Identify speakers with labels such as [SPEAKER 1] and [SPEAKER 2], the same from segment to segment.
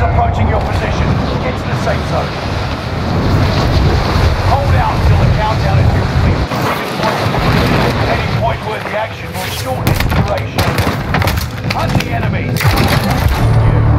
[SPEAKER 1] Enemies approaching your position. Get to the safe zone. Hold out until the countdown is complete. Any point worthy action will shorten its duration. Hunt the enemies.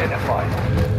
[SPEAKER 1] identified.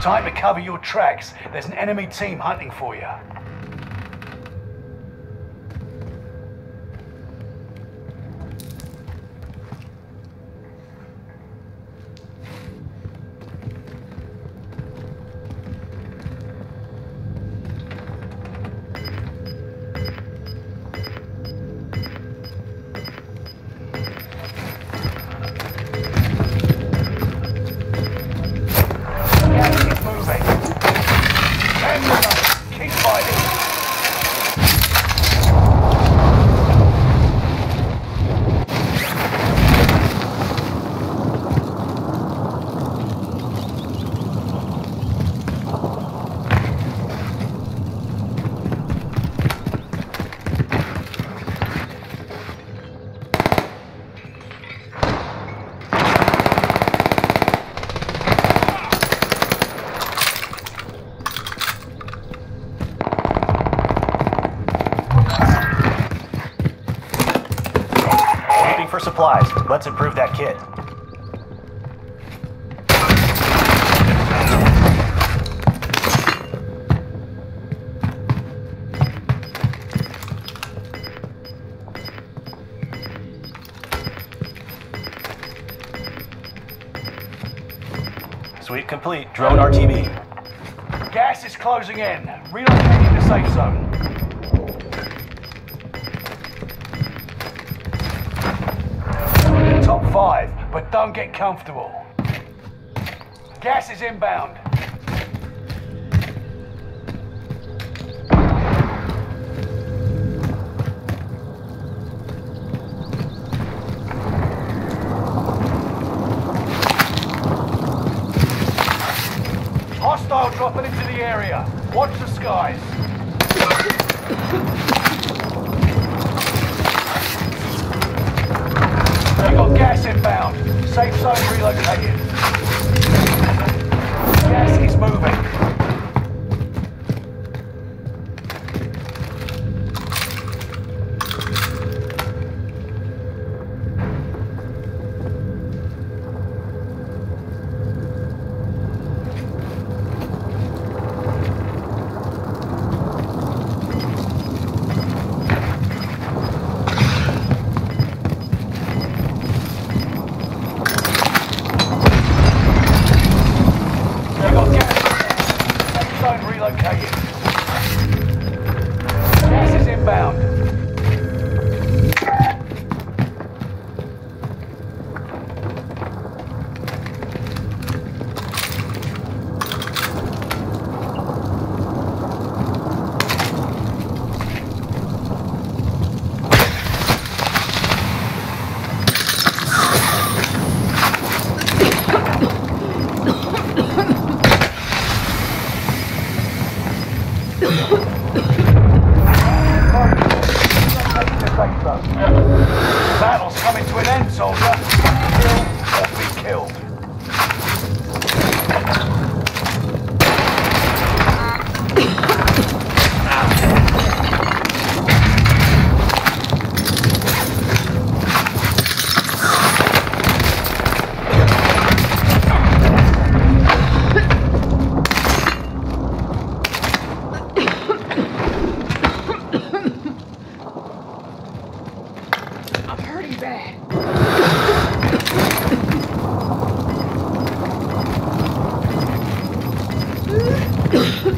[SPEAKER 1] Time to cover your tracks. There's an enemy team hunting for you.
[SPEAKER 2] waiting for supplies. Let's improve that kit. Sweep complete. Drone RTB.
[SPEAKER 1] Gas is closing in. Relocating the safe zone. But don't get comfortable. Gas is inbound. Hostile dropping into the area. Watch the skies. Ugh.